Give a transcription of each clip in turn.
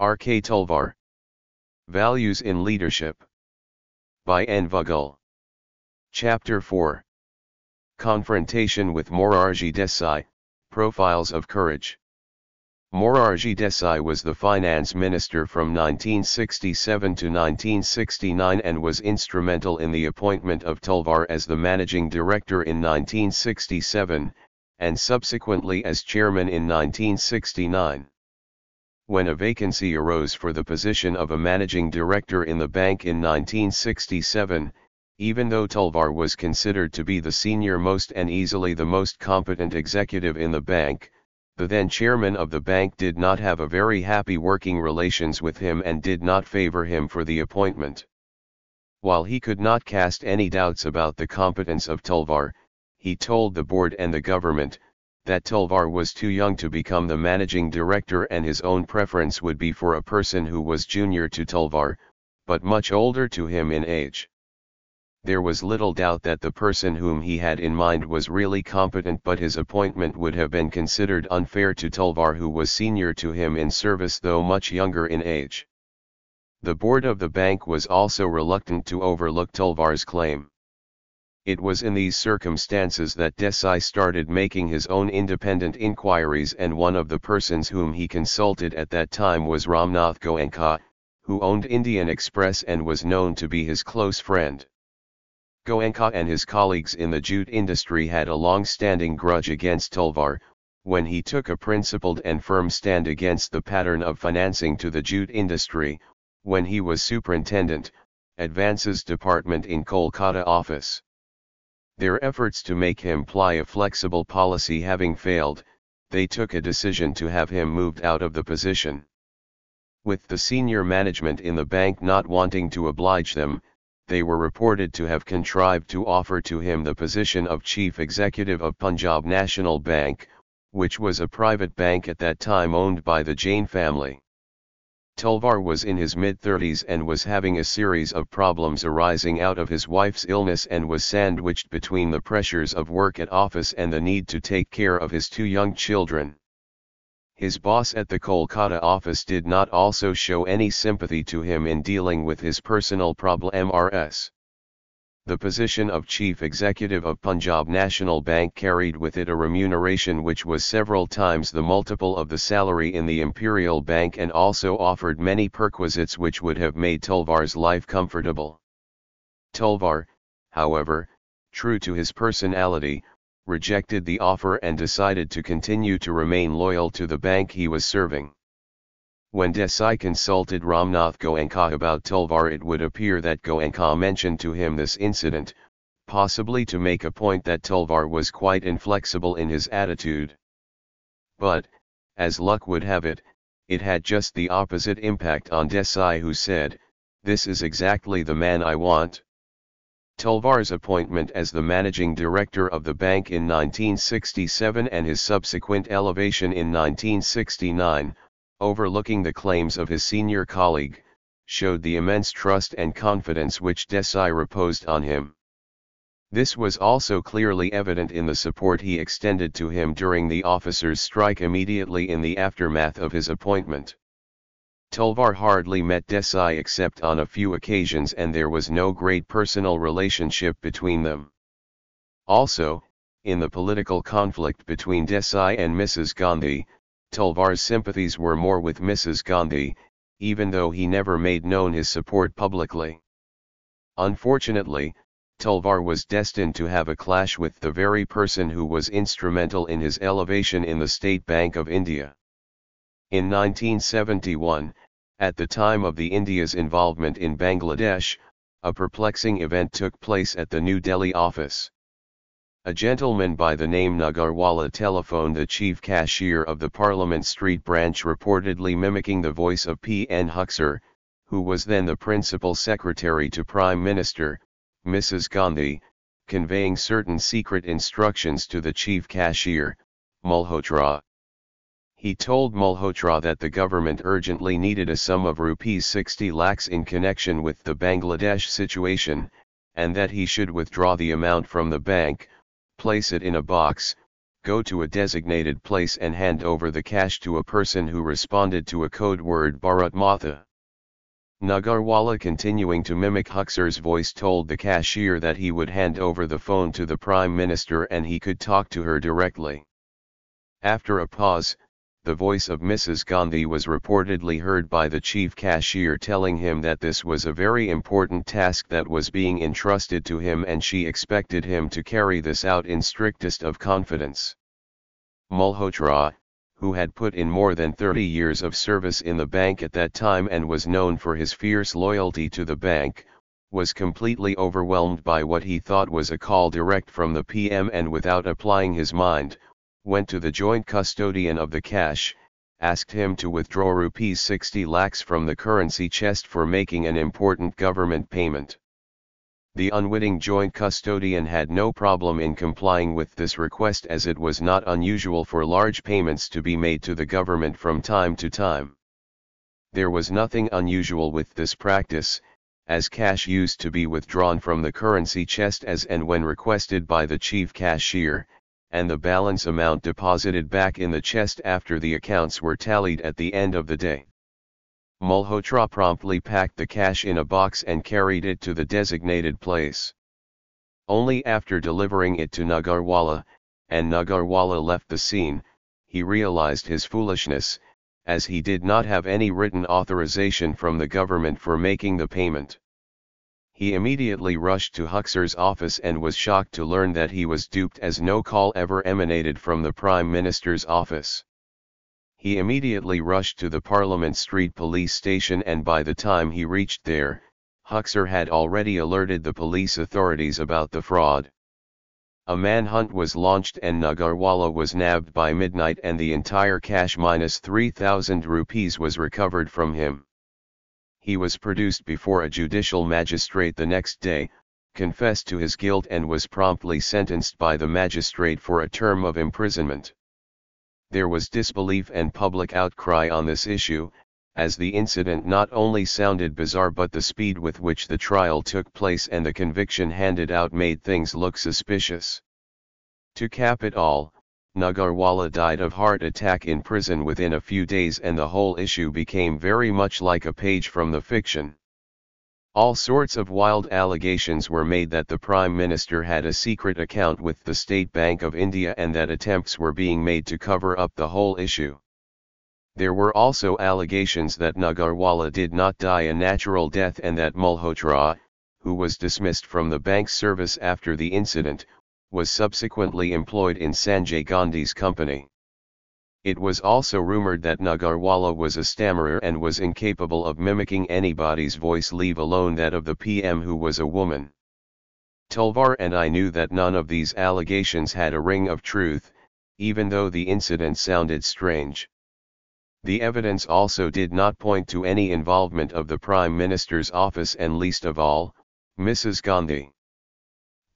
R.K. Talwar. Values in Leadership. By N. Vaghul. Chapter 4. Confrontation with Morarji Desai, Profiles of Courage. Morarji Desai was the finance minister from 1967 to 1969 and was instrumental in the appointment of Talwar as the managing director in 1967, and subsequently as chairman in 1969. When a vacancy arose for the position of a managing director in the bank in 1967, even though Talwar was considered to be the senior most and easily the most competent executive in the bank, the then chairman of the bank did not have a very happy working relations with him and did not favor him for the appointment. While he could not cast any doubts about the competence of Talwar, he told the board and the government, that Talwar was too young to become the managing director and his own preference would be for a person who was junior to Talwar, but much older to him in age. There was little doubt that the person whom he had in mind was really competent but his appointment would have been considered unfair to Talwar who was senior to him in service though much younger in age. The board of the bank was also reluctant to overlook Talwar's claim. It was in these circumstances that Desai started making his own independent inquiries and one of the persons whom he consulted at that time was Ramnath Goenka, who owned Indian Express and was known to be his close friend. Goenka and his colleagues in the jute industry had a long-standing grudge against Talwar, when he took a principled and firm stand against the pattern of financing to the jute industry, when he was superintendent, Advances Department in Kolkata office. Their efforts to make him ply a flexible policy having failed, they took a decision to have him moved out of the position. With the senior management in the bank not wanting to oblige them, they were reported to have contrived to offer to him the position of chief executive of Punjab National Bank, which was a private bank at that time owned by the Jain family. Talwar was in his mid-thirties and was having a series of problems arising out of his wife's illness and was sandwiched between the pressures of work at office and the need to take care of his two young children. His boss at the Kolkata office did not also show any sympathy to him in dealing with his personal problems. The position of chief executive of Punjab National Bank carried with it a remuneration which was several times the multiple of the salary in the Imperial Bank and also offered many perquisites which would have made Talwar's life comfortable. Talwar, however, true to his personality, rejected the offer and decided to continue to remain loyal to the bank he was serving. When Desai consulted Ramnath Goenka about Talwar it would appear that Goenka mentioned to him this incident, possibly to make a point that Talwar was quite inflexible in his attitude. But, as luck would have it, it had just the opposite impact on Desai who said, this is exactly the man I want. Talwar's appointment as the managing director of the bank in 1967 and his subsequent elevation in 1969, overlooking the claims of his senior colleague, showed the immense trust and confidence which Desai reposed on him. This was also clearly evident in the support he extended to him during the officers' strike immediately in the aftermath of his appointment. Talwar hardly met Desai except on a few occasions and there was no great personal relationship between them. Also, in the political conflict between Desai and Mrs. Gandhi, Talwar's sympathies were more with Mrs. Gandhi, even though he never made known his support publicly. Unfortunately, Talwar was destined to have a clash with the very person who was instrumental in his elevation in the State Bank of India. In 1971, at the time of the India's involvement in Bangladesh, a perplexing event took place at the New Delhi office. A gentleman by the name Nagarwala telephoned the chief cashier of the Parliament Street branch reportedly mimicking the voice of P. N. Haksar, who was then the principal secretary to Prime Minister, Mrs. Gandhi, conveying certain secret instructions to the chief cashier, Malhotra. He told Malhotra that the government urgently needed a sum of rupees 60 lakhs in connection with the Bangladesh situation, and that he should withdraw the amount from the bank, place it in a box, go to a designated place and hand over the cash to a person who responded to a code word Bharat Mata. Nagarwala continuing to mimic Haksar's voice told the cashier that he would hand over the phone to the Prime Minister and he could talk to her directly. After a pause, the voice of Mrs. Gandhi was reportedly heard by the chief cashier telling him that this was a very important task that was being entrusted to him and she expected him to carry this out in strictest of confidence. Malhotra, who had put in more than 30 years of service in the bank at that time and was known for his fierce loyalty to the bank, was completely overwhelmed by what he thought was a call direct from the PM and without applying his mind, went to the joint custodian of the cash, asked him to withdraw rupees 60 lakhs from the currency chest for making an important government payment. The unwitting joint custodian had no problem in complying with this request as it was not unusual for large payments to be made to the government from time to time. There was nothing unusual with this practice, as cash used to be withdrawn from the currency chest as and when requested by the chief cashier, and the balance amount deposited back in the chest after the accounts were tallied at the end of the day. Malhotra promptly packed the cash in a box and carried it to the designated place. Only after delivering it to Nagarwala, and Nagarwala left the scene, he realized his foolishness, as he did not have any written authorization from the government for making the payment. He immediately rushed to Haksar's office and was shocked to learn that he was duped as no call ever emanated from the Prime Minister's office. He immediately rushed to the Parliament Street police station and by the time he reached there, Haksar had already alerted the police authorities about the fraud. A manhunt was launched and Nagarwala was nabbed by midnight and the entire cash minus 3000 rupees was recovered from him. He was produced before a judicial magistrate the next day, confessed to his guilt and was promptly sentenced by the magistrate for a term of imprisonment. There was disbelief and public outcry on this issue, as the incident not only sounded bizarre but the speed with which the trial took place and the conviction handed out made things look suspicious. To cap it all, Nagarwala died of heart attack in prison within a few days and the whole issue became very much like a page from the fiction. All sorts of wild allegations were made that the Prime Minister had a secret account with the State Bank of India and that attempts were being made to cover up the whole issue. There were also allegations that Nagarwala did not die a natural death and that Malhotra, who was dismissed from the bank's service after the incident, was subsequently employed in Sanjay Gandhi's company. It was also rumored that Nagarwala was a stammerer and was incapable of mimicking anybody's voice leave alone that of the PM who was a woman. Talwar and I knew that none of these allegations had a ring of truth, even though the incident sounded strange. The evidence also did not point to any involvement of the Prime Minister's office and least of all, Mrs. Gandhi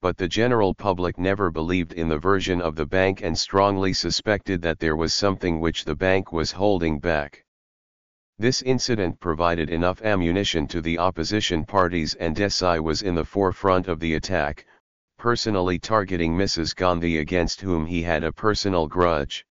but the general public never believed in the version of the bank and strongly suspected that there was something which the bank was holding back. This incident provided enough ammunition to the opposition parties and Desai was in the forefront of the attack, personally targeting Mrs. Gandhi against whom he had a personal grudge.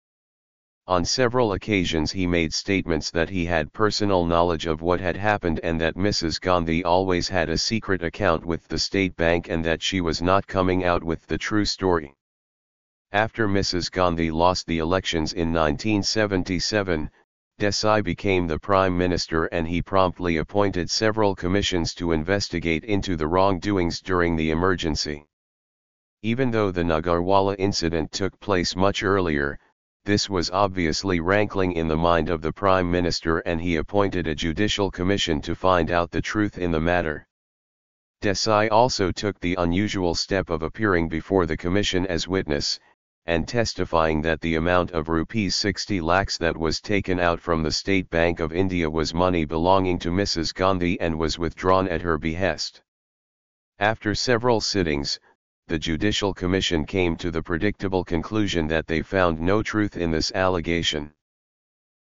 On several occasions he made statements that he had personal knowledge of what had happened and that Mrs. Gandhi always had a secret account with the state bank and that she was not coming out with the true story. After Mrs. Gandhi lost the elections in 1977, Desai became the prime minister and he promptly appointed several commissions to investigate into the wrongdoings during the emergency. Even though the Nagarwala incident took place much earlier, this was obviously rankling in the mind of the Prime Minister and he appointed a judicial commission to find out the truth in the matter. Desai also took the unusual step of appearing before the commission as witness, and testifying that the amount of rupees 60 lakhs that was taken out from the State Bank of India was money belonging to Mrs. Gandhi and was withdrawn at her behest. After several sittings, the Judicial Commission came to the predictable conclusion that they found no truth in this allegation.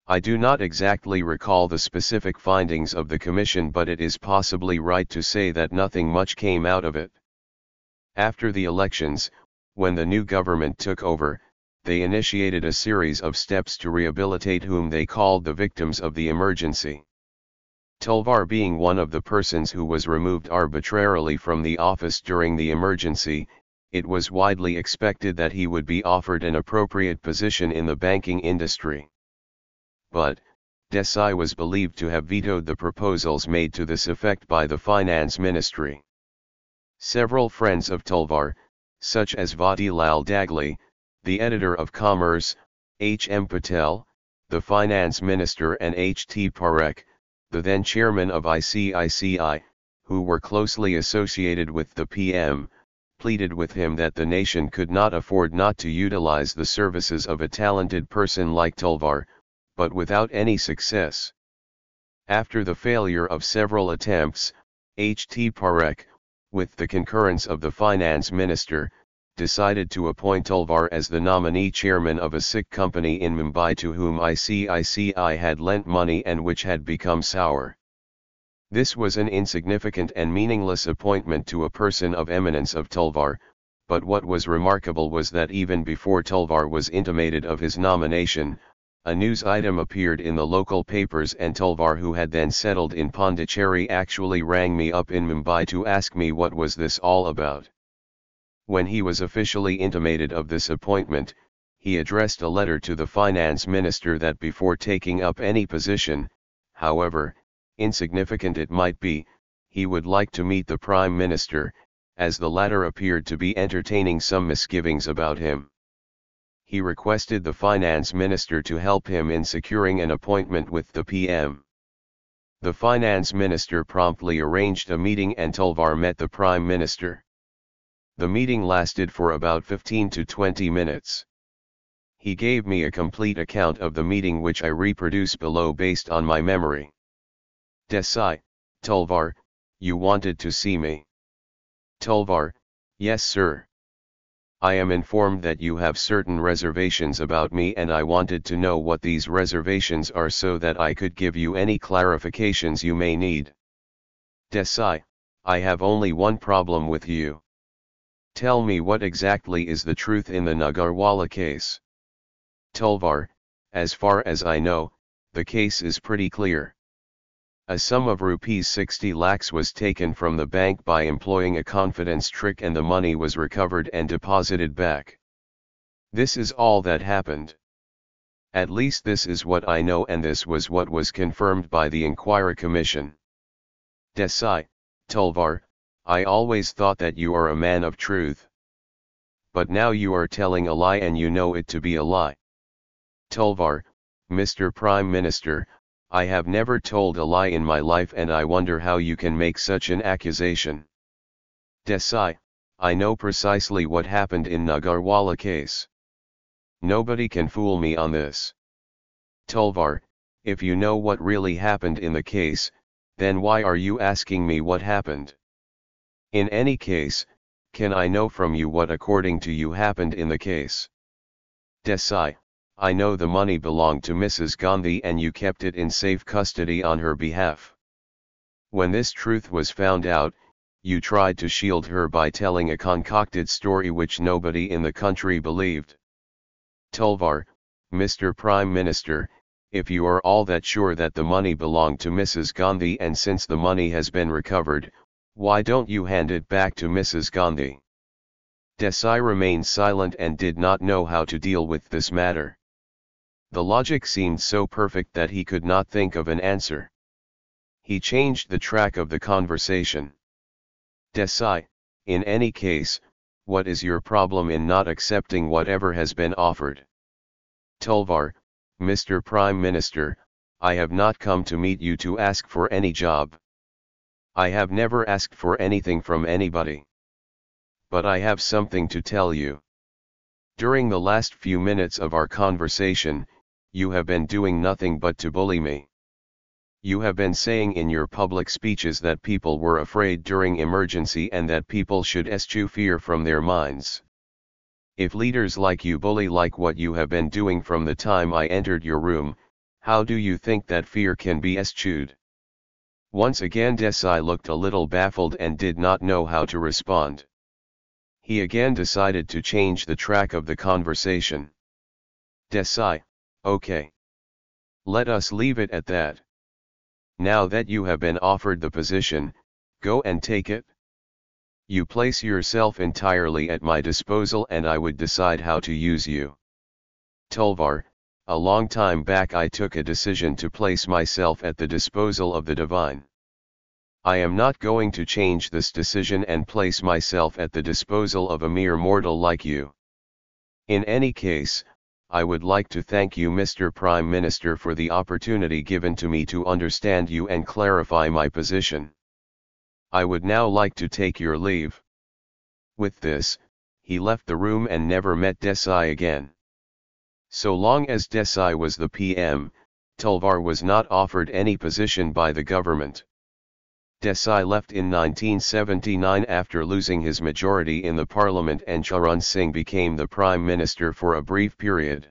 I do not exactly recall the specific findings of the Commission but it is possibly right to say that nothing much came out of it. After the elections, when the new government took over, they initiated a series of steps to rehabilitate whom they called the victims of the emergency. Talwar being one of the persons who was removed arbitrarily from the office during the emergency, it was widely expected that he would be offered an appropriate position in the banking industry. But, Desai was believed to have vetoed the proposals made to this effect by the finance ministry. Several friends of Talwar, such as Lal Dagli, the editor of Commerce, H. M. Patel, the finance minister and H. T. Parekh, the then chairman of ICICI, who were closely associated with the PM, pleaded with him that the nation could not afford not to utilize the services of a talented person like Talwar, but without any success. After the failure of several attempts, H. T. Parekh, with the concurrence of the finance minister, decided to appoint Talwar as the nominee chairman of a sick company in Mumbai to whom ICICI had lent money and which had become sour. This was an insignificant and meaningless appointment to a person of eminence of Talwar, but what was remarkable was that even before Talwar was intimated of his nomination, a news item appeared in the local papers and Talwar who had then settled in Pondicherry actually rang me up in Mumbai to ask me what was this all about. When he was officially intimated of this appointment, he addressed a letter to the finance minister that before taking up any position, however, insignificant it might be, he would like to meet the prime minister, as the latter appeared to be entertaining some misgivings about him. He requested the finance minister to help him in securing an appointment with the PM. The finance minister promptly arranged a meeting and Talwar met the prime minister. The meeting lasted for about 15 to 20 minutes. He gave me a complete account of the meeting which I reproduce below based on my memory. Desai, Talwar, you wanted to see me. Talwar, yes sir. I am informed that you have certain reservations about me and I wanted to know what these reservations are so that I could give you any clarifications you may need. Desai, I have only one problem with you. Tell me what exactly is the truth in the Nagarwala case. Talwar, as far as I know, the case is pretty clear. A sum of rupees 60 lakhs was taken from the bank by employing a confidence trick and the money was recovered and deposited back. This is all that happened. At least this is what I know and this was what was confirmed by the Inquiry Commission. Desai, Talwar, I always thought that you are a man of truth. But now you are telling a lie and you know it to be a lie. Talwar, Mr. Prime Minister, I have never told a lie in my life and I wonder how you can make such an accusation. Desai, I know precisely what happened in Nagarwala case. Nobody can fool me on this. Talwar, if you know what really happened in the case, then why are you asking me what happened? In any case, can I know from you what according to you happened in the case? Desai, I know the money belonged to Mrs. Gandhi and you kept it in safe custody on her behalf. When this truth was found out, you tried to shield her by telling a concocted story which nobody in the country believed. Talwar, Mr. Prime Minister, if you are all that sure that the money belonged to Mrs. Gandhi and since the money has been recovered, why don't you hand it back to Mrs. Gandhi? Desai remained silent and did not know how to deal with this matter. The logic seemed so perfect that he could not think of an answer. He changed the track of the conversation. Desai, in any case, what is your problem in not accepting whatever has been offered? Talwar, Mr. Prime Minister, I have not come to meet you to ask for any job. I have never asked for anything from anybody. But I have something to tell you. During the last few minutes of our conversation, you have been doing nothing but to bully me. You have been saying in your public speeches that people were afraid during emergency and that people should eschew fear from their minds. If leaders like you bully like what you have been doing from the time I entered your room, how do you think that fear can be eschewed? Once again Desai looked a little baffled and did not know how to respond. He again decided to change the track of the conversation. Desai, okay. Let us leave it at that. Now that you have been offered the position, go and take it. You place yourself entirely at my disposal and I would decide how to use you. Talwar, a long time back I took a decision to place myself at the disposal of the divine. I am not going to change this decision and place myself at the disposal of a mere mortal like you. In any case, I would like to thank you Mr. Prime Minister for the opportunity given to me to understand you and clarify my position. I would now like to take your leave. With this, he left the room and never met Desai again. So long as Desai was the PM, Talwar was not offered any position by the government. Desai left in 1979 after losing his majority in the parliament and Charan Singh became the prime minister for a brief period.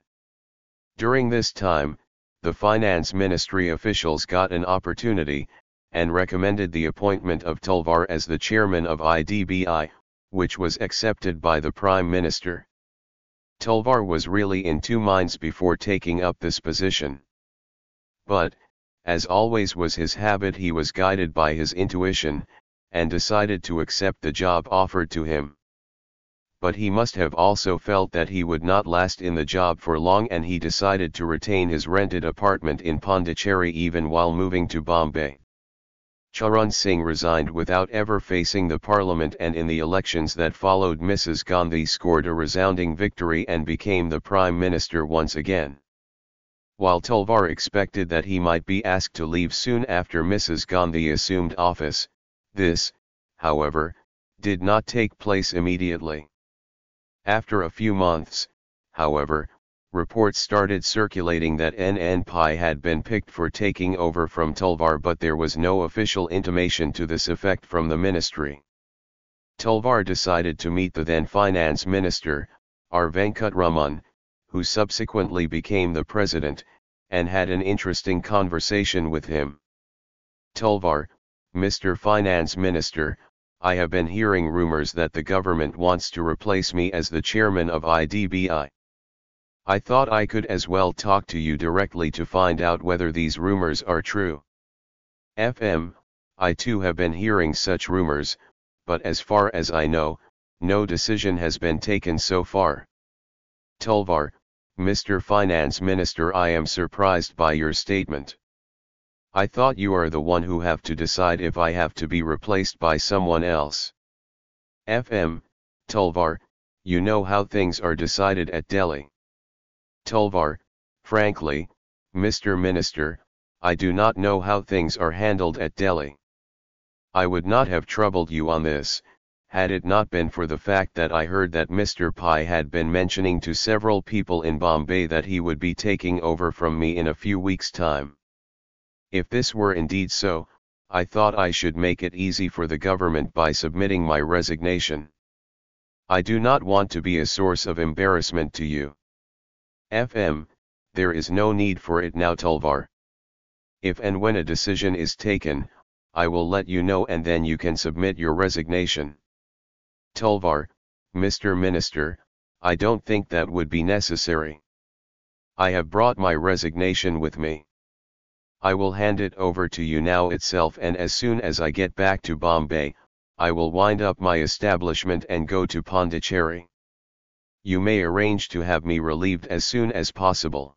During this time, the finance ministry officials got an opportunity, and recommended the appointment of Talwar as the chairman of IDBI, which was accepted by the prime minister. Talwar was really in two minds before taking up this position. But, as always was his habit he was guided by his intuition, and decided to accept the job offered to him. But he must have also felt that he would not last in the job for long and he decided to retain his rented apartment in Pondicherry even while moving to Bombay. Charan Singh resigned without ever facing the parliament and in the elections that followed Mrs. Gandhi scored a resounding victory and became the prime minister once again. While Talwar expected that he might be asked to leave soon after Mrs. Gandhi assumed office, this, however, did not take place immediately. After a few months, however, reports started circulating that NN Pai had been picked for taking over from Talwar but there was no official intimation to this effect from the ministry. Talwar decided to meet the then finance minister, R. Venkatraman, who subsequently became the president, and had an interesting conversation with him. Talwar, Mr. Finance Minister, I have been hearing rumors that the government wants to replace me as the chairman of IDBI. I thought I could as well talk to you directly to find out whether these rumors are true. FM, I too have been hearing such rumors, but as far as I know, no decision has been taken so far. Talwar, Mr. Finance Minister I am surprised by your statement. I thought you are the one who have to decide if I have to be replaced by someone else. FM, Talwar, you know how things are decided at Delhi. Talwar, frankly, Mr. Minister, I do not know how things are handled at Delhi. I would not have troubled you on this, had it not been for the fact that I heard that Mr. Pai had been mentioning to several people in Bombay that he would be taking over from me in a few weeks' time. If this were indeed so, I thought I should make it easy for the government by submitting my resignation. I do not want to be a source of embarrassment to you. FM, there is no need for it now Talwar. If and when a decision is taken, I will let you know and then you can submit your resignation. Talwar, Mr. Minister, I don't think that would be necessary. I have brought my resignation with me. I will hand it over to you now itself and as soon as I get back to Bombay, I will wind up my establishment and go to Pondicherry. You may arrange to have me relieved as soon as possible.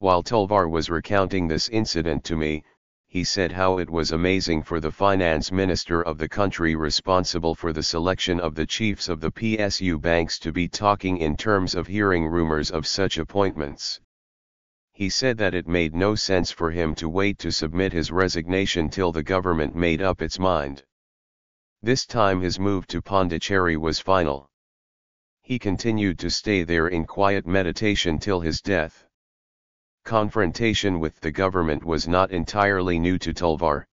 While Talwar was recounting this incident to me, he said how it was amazing for the finance minister of the country responsible for the selection of the chiefs of the PSU banks to be talking in terms of hearing rumors of such appointments. He said that it made no sense for him to wait to submit his resignation till the government made up its mind. This time his move to Pondicherry was final. He continued to stay there in quiet meditation till his death. Confrontation with the government was not entirely new to Talwar.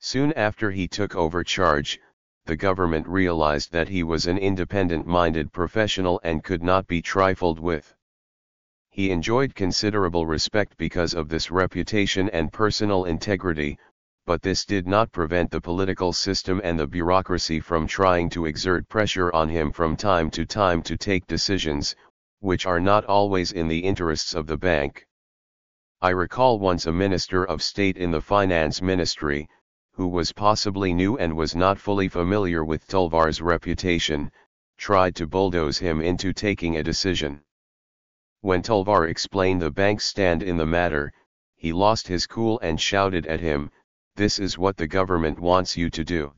Soon after he took over charge, the government realized that he was an independent-minded professional and could not be trifled with. He enjoyed considerable respect because of this reputation and personal integrity, but this did not prevent the political system and the bureaucracy from trying to exert pressure on him from time to time to take decisions, which are not always in the interests of the bank. I recall once a minister of state in the finance ministry, who was possibly new and was not fully familiar with Talwar's reputation, tried to bulldoze him into taking a decision. When Talwar explained the bank's stand in the matter, he lost his cool and shouted at him, this is what the government wants you to do.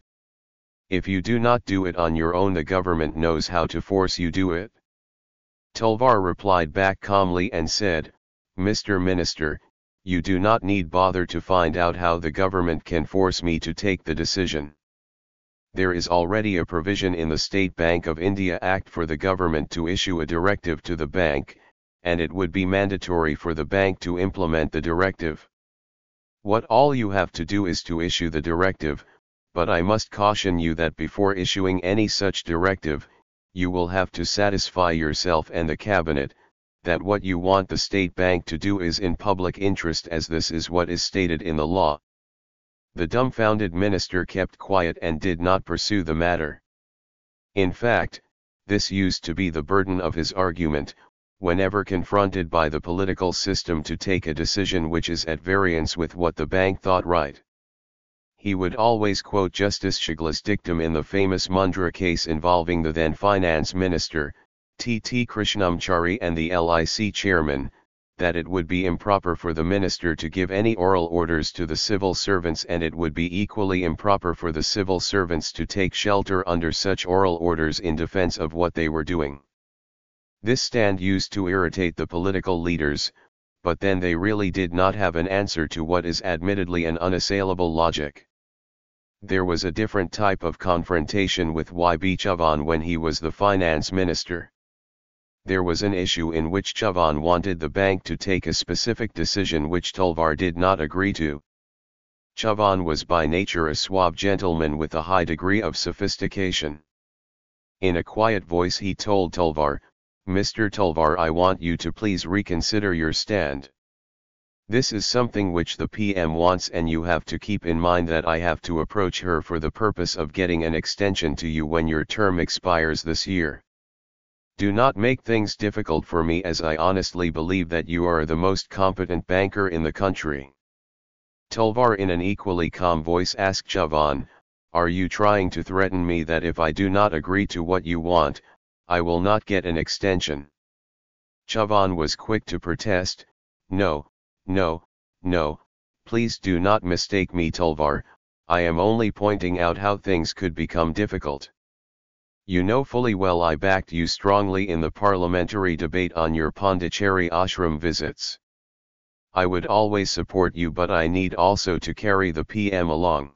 If you do not do it on your own the government knows how to force you do it. Talwar replied back calmly and said, Mr. Minister, you do not need bother to find out how the government can force me to take the decision. There is already a provision in the State Bank of India Act for the government to issue a directive to the bank, and it would be mandatory for the bank to implement the directive. What all you have to do is to issue the directive, but I must caution you that before issuing any such directive, you will have to satisfy yourself and the cabinet, that what you want the state bank to do is in public interest as this is what is stated in the law. The dumbfounded minister kept quiet and did not pursue the matter. In fact, this used to be the burden of his argument, whenever confronted by the political system to take a decision which is at variance with what the bank thought right. He would always quote Justice Chagla's dictum in the famous Mundhra case involving the then finance minister, T. T. Krishnamachari and the LIC chairman, that it would be improper for the minister to give any oral orders to the civil servants and it would be equally improper for the civil servants to take shelter under such oral orders in defense of what they were doing. This stand used to irritate the political leaders, but then they really did not have an answer to what is admittedly an unassailable logic. There was a different type of confrontation with YB Chavan when he was the finance minister there was an issue in which Chavan wanted the bank to take a specific decision which Talwar did not agree to. Chavan was by nature a suave gentleman with a high degree of sophistication. In a quiet voice he told Talwar, Mr. Talwar I want you to please reconsider your stand. This is something which the PM wants and you have to keep in mind that I have to approach her for the purpose of getting an extension to you when your term expires this year. Do not make things difficult for me as I honestly believe that you are the most competent banker in the country. Talwar in an equally calm voice asked Chavan, Are you trying to threaten me that if I do not agree to what you want, I will not get an extension? Chavan was quick to protest, No, no, no, please do not mistake me Talwar, I am only pointing out how things could become difficult. You know fully well I backed you strongly in the parliamentary debate on your Pondicherry ashram visits. I would always support you but I need also to carry the PM along.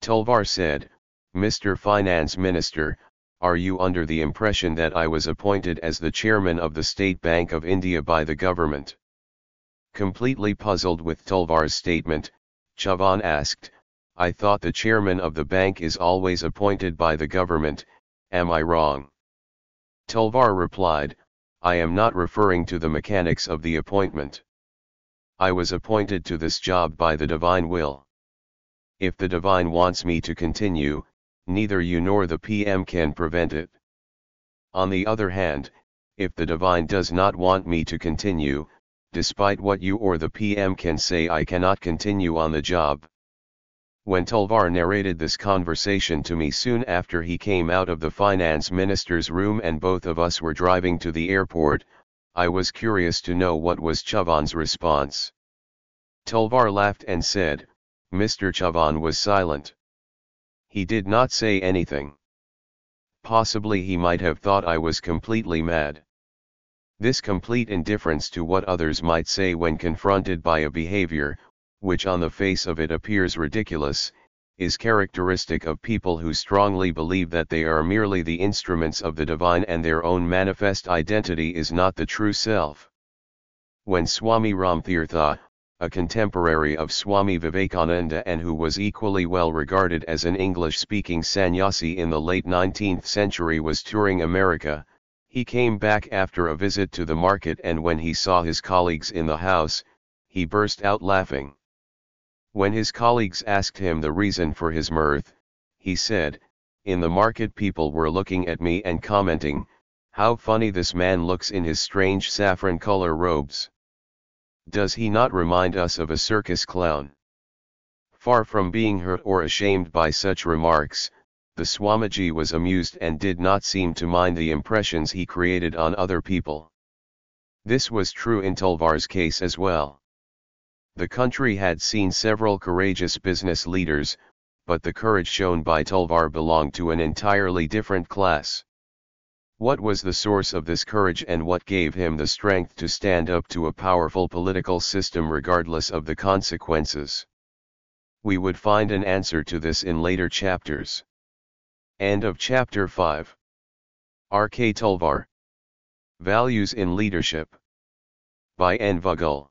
Talwar said, Mr. Finance Minister, are you under the impression that I was appointed as the chairman of the State Bank of India by the government? Completely puzzled with Talwar's statement, Chavan asked, I thought the chairman of the bank is always appointed by the government, am I wrong? Talwar replied, I am not referring to the mechanics of the appointment. I was appointed to this job by the divine will. If the divine wants me to continue, neither you nor the PM can prevent it. On the other hand, if the divine does not want me to continue, despite what you or the PM can say I cannot continue on the job. When Talwar narrated this conversation to me soon after he came out of the finance minister's room and both of us were driving to the airport, I was curious to know what was Chavan's response. Talwar laughed and said, Mr. Chavan was silent. He did not say anything. Possibly he might have thought I was completely mad. This complete indifference to what others might say when confronted by a behavior, which on the face of it appears ridiculous, is characteristic of people who strongly believe that they are merely the instruments of the divine and their own manifest identity is not the true self. When Swami Ramtirtha, a contemporary of Swami Vivekananda and who was equally well regarded as an English-speaking sannyasi in the late 19th century was touring America, he came back after a visit to the market and when he saw his colleagues in the house, he burst out laughing. When his colleagues asked him the reason for his mirth, he said, In the market people were looking at me and commenting, How funny this man looks in his strange saffron color robes. Does he not remind us of a circus clown? Far from being hurt or ashamed by such remarks, the Swamiji was amused and did not seem to mind the impressions he created on other people. This was true in Talwar's case as well. The country had seen several courageous business leaders, but the courage shown by Talwar belonged to an entirely different class. What was the source of this courage and what gave him the strength to stand up to a powerful political system regardless of the consequences? We would find an answer to this in later chapters. End of chapter 5. R.K. Talwar Values in Leadership by N. Vaghul